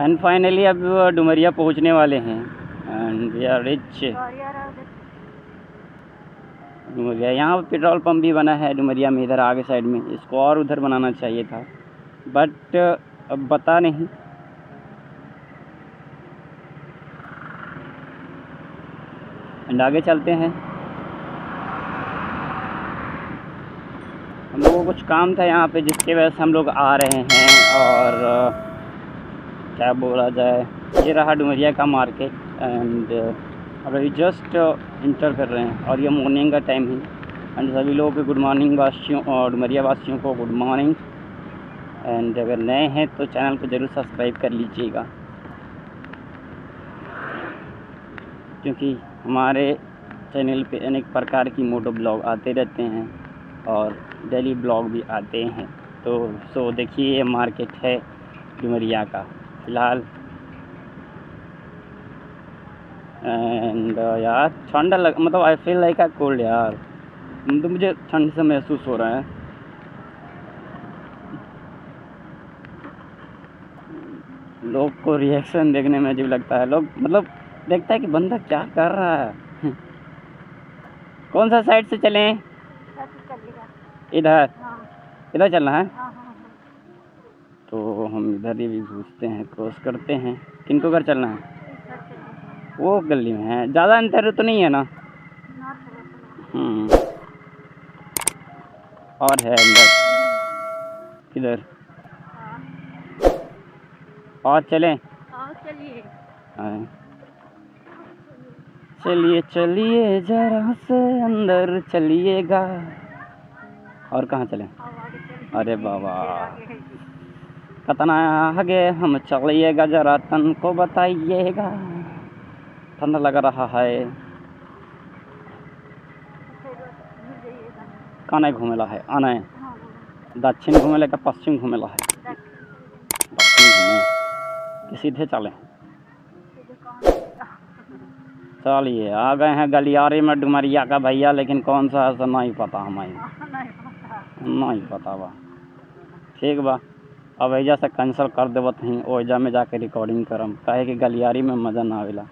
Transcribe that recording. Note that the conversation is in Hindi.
एंड फाइनली अब डुमरिया पहुँचने वाले हैं। And we are reach Dumaria, यहाँ पर पेट्रोल पंप भी बना है डुमरिया में, इधर आगे साइड में। इसको और उधर बनाना चाहिए था। बट अब बता नहीं। एंड आगे चलते हैं। हम लोगों को कुछ काम था यहाँ पे, जिसके वजह से हम लोग आ रहे हैं और क्या बोला जाए, ये रहा डुमरिया का मार्केट एंड अभी जस्ट इंटर कर रहे हैं और ये मॉर्निंग का टाइम है। एंड सभी लोगों को गुड मॉर्निंग वासियों और डुमरिया वासियों को गुड मॉर्निंग एंड अगर नए हैं तो चैनल को ज़रूर सब्सक्राइब कर लीजिएगा। क्योंकि हमारे चैनल पे अनेक प्रकार की मोटो ब्लॉग आते रहते हैं और डेली ब्लॉग भी आते हैं। तो सो देखिए ये मार्केट है डुमरिया का। फ़िलहाल। एंड यार ठंडा लग मतलब I feel like a cold यार। तो मुझे ठंड से महसूस हो रहा है। लोग को रिएक्शन देखने में अजीब लगता है। लोग मतलब देखता है कि बंदा क्या कर रहा है। कौन सा साइड से चलें? इधर। इधर चलना है। तो हम इधर ही भी घुसते हैं क्रॉस करते हैं। किनको घर चलना है? वो गली में है। ज़्यादा अंतर तो नहीं है ना? हम्म। और है अंदर। किधर? और चलें। हाँ। चलिए चलिए जरा से अंदर चलिएगा। और कहाँ चलें? अरे बाबा। कतना आगे हम चलिएगा जरा तन को बताइएगा। ठंडा लग रहा है। कने घूमेला है आने। दक्षिण घूमेला का पश्चिम घूमेला है। दक्षिण घूमे। कि सीधे चले। चलिए आ गए हैं गलियारे में डुमरिया का भैया लेकिन कौन सा है नहीं पता हमें। नहीं पता बा। ठीक बा। अब ऐजा से कैंसिल कर देवत हई ओइजा में जाके रिकॉर्डिंग करम। काहे कि गलियारी में मज़ा ना आवेला।